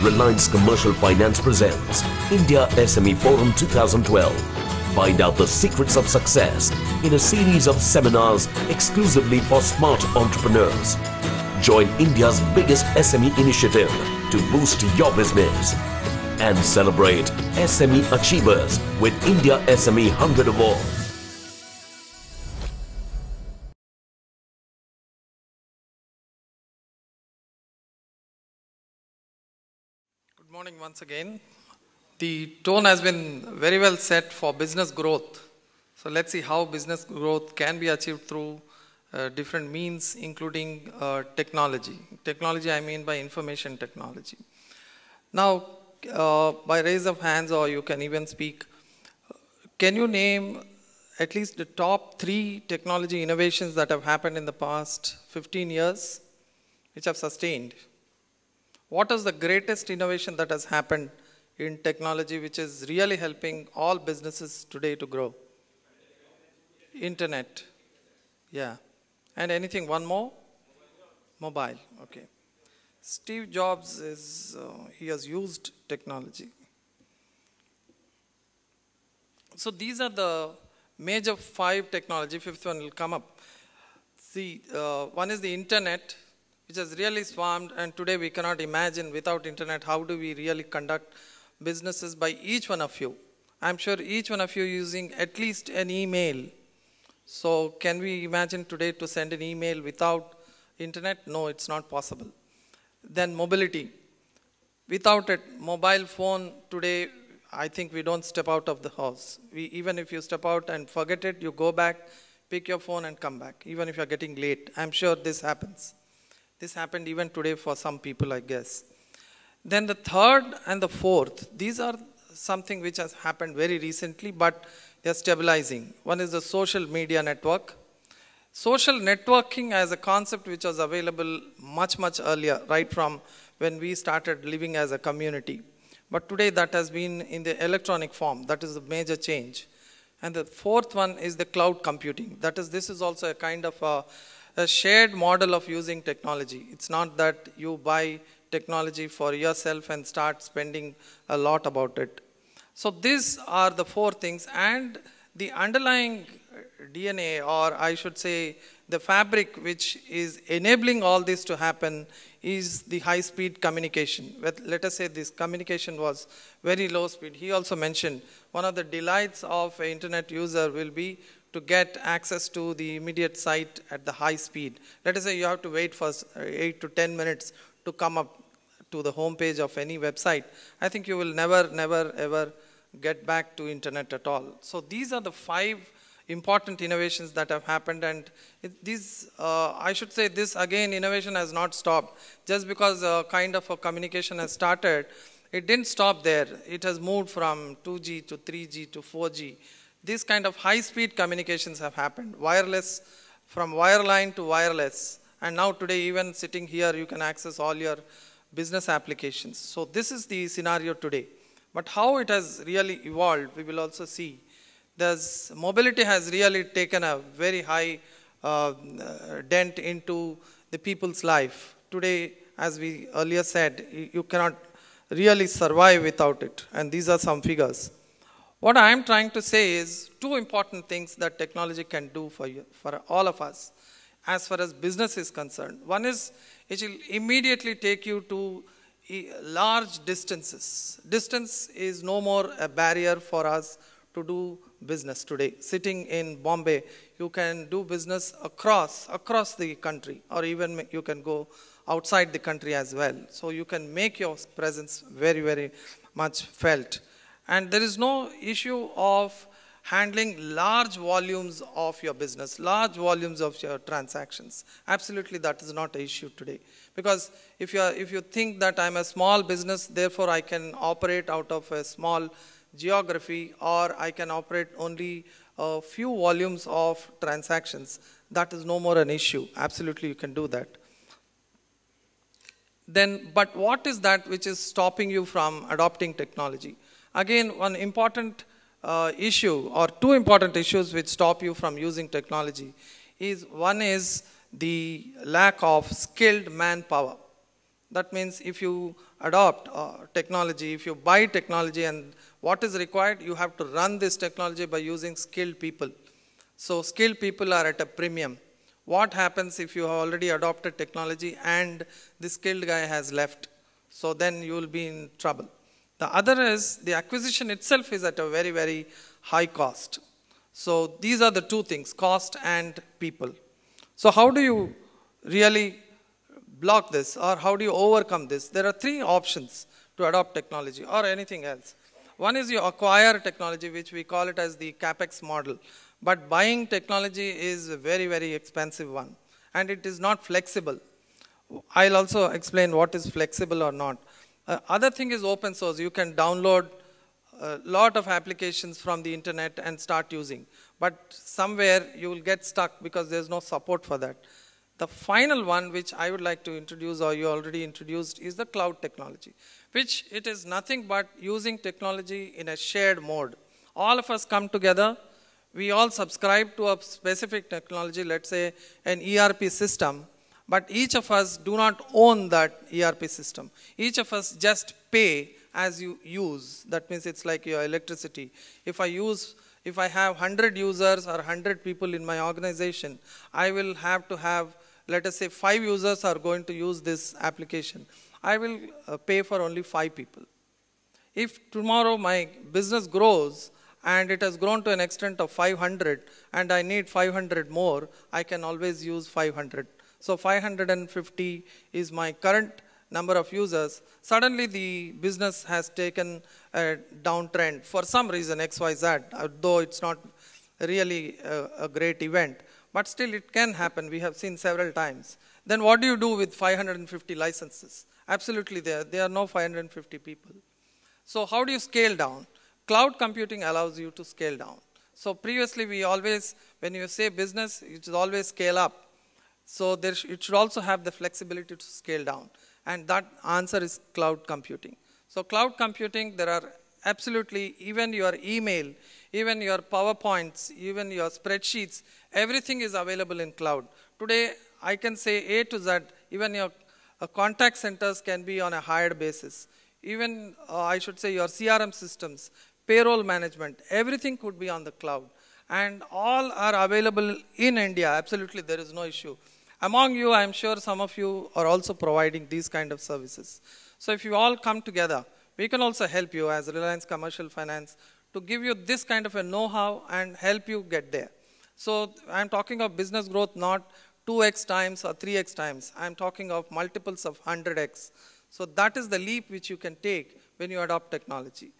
Reliance Commercial Finance presents India SME Forum 2012. Find out the secrets of success in a series of seminars exclusively for smart entrepreneurs. Join India's biggest SME initiative to boost your business and celebrate SME achievers with India SME 100 Award. Good morning once again. The tone has been very well set for business growth. So let's see how business growth can be achieved through uh, different means, including uh, technology. Technology, I mean by information technology. Now, uh, by raise of hands, or you can even speak, can you name at least the top three technology innovations that have happened in the past 15 years, which have sustained? What is the greatest innovation that has happened in technology which is really helping all businesses today to grow? Internet. Yeah. And anything, one more? Mobile. Okay. Steve Jobs is, uh, he has used technology. So these are the major five technology, fifth one will come up. See, uh, one is the internet, which has really swarmed and today we cannot imagine without internet how do we really conduct businesses by each one of you. I'm sure each one of you using at least an email. So can we imagine today to send an email without internet? No, it's not possible. Then mobility. Without a mobile phone today, I think we don't step out of the house. We, even if you step out and forget it, you go back, pick your phone and come back, even if you're getting late. I'm sure this happens. This happened even today for some people, I guess. Then the third and the fourth, these are something which has happened very recently, but they're stabilizing. One is the social media network. Social networking as a concept which was available much, much earlier, right from when we started living as a community. But today that has been in the electronic form. That is the major change. And the fourth one is the cloud computing. That is, this is also a kind of a, a shared model of using technology. It's not that you buy technology for yourself and start spending a lot about it. So these are the four things and the underlying DNA or I should say the fabric which is enabling all this to happen is the high speed communication. Let us say this communication was very low speed. He also mentioned one of the delights of an internet user will be to get access to the immediate site at the high speed. Let us say you have to wait for 8 to 10 minutes to come up to the home page of any website. I think you will never, never, ever get back to internet at all. So these are the five important innovations that have happened and it, these, uh, I should say this again, innovation has not stopped. Just because a kind of a communication has started, it didn't stop there. It has moved from 2G to 3G to 4G. These kind of high-speed communications have happened. Wireless, from wireline to wireless. And now today, even sitting here, you can access all your business applications. So this is the scenario today. But how it has really evolved, we will also see. There's, mobility has really taken a very high uh, dent into the people's life. Today, as we earlier said, you cannot really survive without it. And these are some figures. What I am trying to say is two important things that technology can do for you, for all of us, as far as business is concerned. One is it will immediately take you to large distances. Distance is no more a barrier for us to do business today. Sitting in Bombay, you can do business across, across the country, or even you can go outside the country as well. So you can make your presence very, very much felt. And there is no issue of handling large volumes of your business, large volumes of your transactions. Absolutely, that is not an issue today. Because if you, are, if you think that I'm a small business, therefore I can operate out of a small geography or I can operate only a few volumes of transactions, that is no more an issue. Absolutely, you can do that. Then, but what is that which is stopping you from adopting technology? Again, one important uh, issue or two important issues which stop you from using technology is one is the lack of skilled manpower. That means if you adopt uh, technology, if you buy technology and what is required, you have to run this technology by using skilled people. So skilled people are at a premium. What happens if you have already adopted technology and the skilled guy has left? So then you will be in trouble. The other is the acquisition itself is at a very, very high cost. So these are the two things, cost and people. So how do you really block this or how do you overcome this? There are three options to adopt technology or anything else. One is you acquire technology, which we call it as the capex model. But buying technology is a very, very expensive one and it is not flexible. I'll also explain what is flexible or not. Uh, other thing is open source. You can download a lot of applications from the internet and start using. But somewhere you will get stuck because there's no support for that. The final one, which I would like to introduce, or you already introduced, is the cloud technology, which it is nothing but using technology in a shared mode. All of us come together, we all subscribe to a specific technology, let's say an ERP system, but each of us do not own that ERP system. Each of us just pay as you use. That means it's like your electricity. If I use if I have 100 users or 100 people in my organization, I will have to have let us say five users are going to use this application, I will uh, pay for only five people. If tomorrow my business grows and it has grown to an extent of 500 and I need 500 more, I can always use 500. So 550 is my current number of users. Suddenly the business has taken a downtrend for some reason, XYZ, though it's not really a, a great event. But still, it can happen. We have seen several times. Then what do you do with 550 licenses? Absolutely, there, there are no 550 people. So how do you scale down? Cloud computing allows you to scale down. So previously, we always, when you say business, it is always scale up. So there sh it should also have the flexibility to scale down. And that answer is cloud computing. So cloud computing, there are absolutely, even your email, even your PowerPoints, even your spreadsheets, everything is available in cloud. Today, I can say A to Z, even your uh, contact centers can be on a hired basis. Even, uh, I should say, your CRM systems, payroll management, everything could be on the cloud. And all are available in India. Absolutely, there is no issue. Among you, I'm sure some of you are also providing these kind of services. So if you all come together, we can also help you as Reliance Commercial Finance to give you this kind of a know-how and help you get there. So I'm talking of business growth not 2x times or 3x times. I'm talking of multiples of 100x. So that is the leap which you can take when you adopt technology.